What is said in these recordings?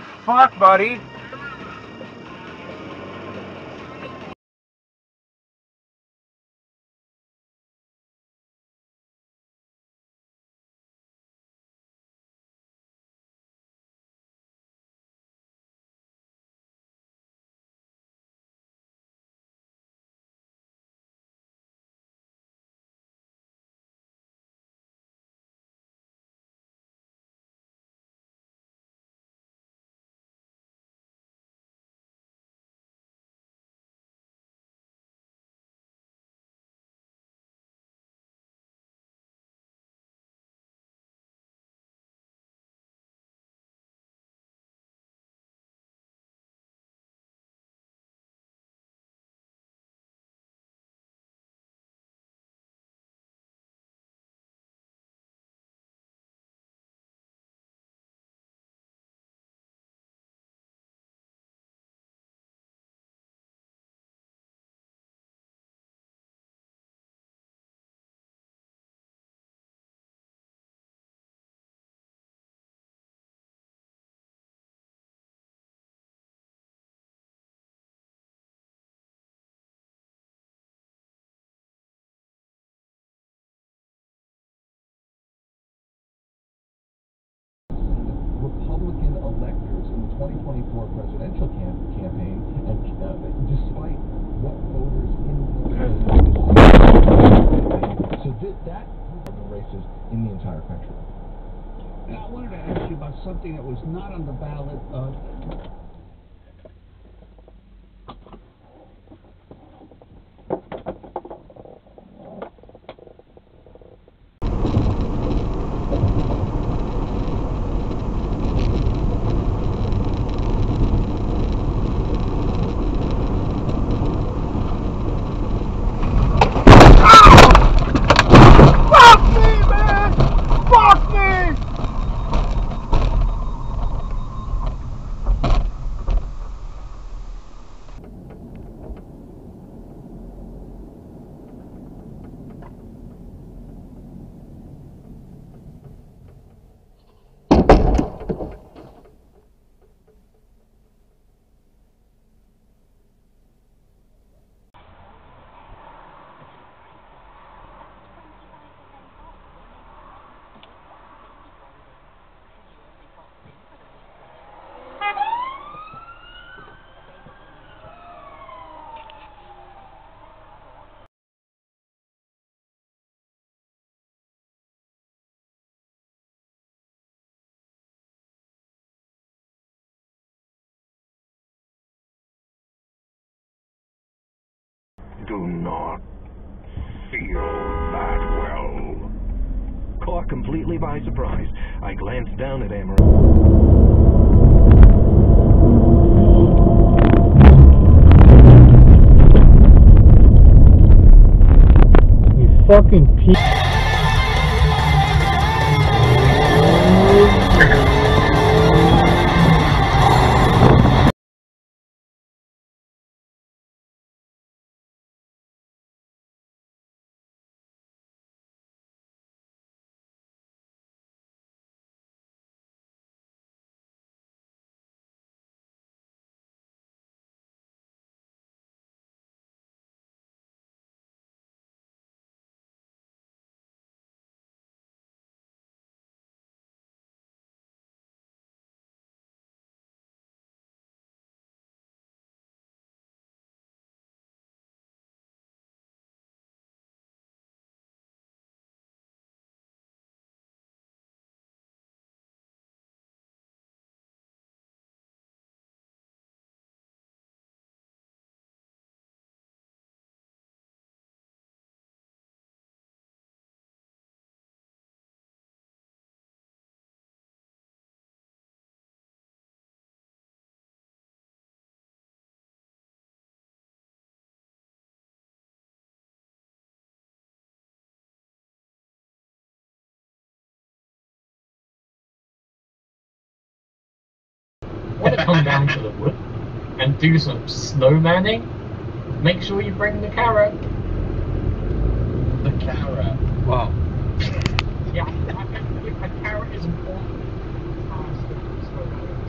Fuck, buddy. Electors in the 2024 presidential cam- campaign, and uh, despite what voters in so th- that group of races in the entire country. Now, I wanted to ask you about something that was not on the ballot. Uh, Fuck me, man! Fuck me! Do not feel that well. Caught completely by surprise, I glanced down at. You fucking. Come down to the wood and do some snowmanning, make sure you bring the carrot. The carrot. Wow. Yeah, I think a carrot is important. Oh, oh,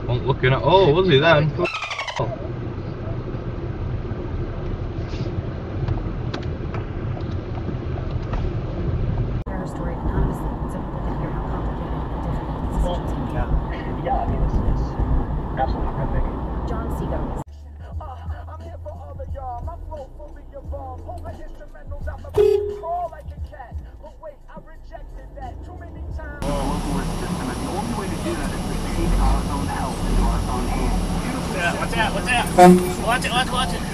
well, wasn't looking at all, was he then? Her story anonymously so people can hear how complicated and difficult the situation can be. Yeah, I mean, it's, it's absolutely horrific. John Seago is I'm here for all of y'all. My flow fully evolved. Hold the instrumentals out the crawl like a cat. But wait, I rejected that too many times. Yeah, what's that? What's that? Watch it, watch it, watch it.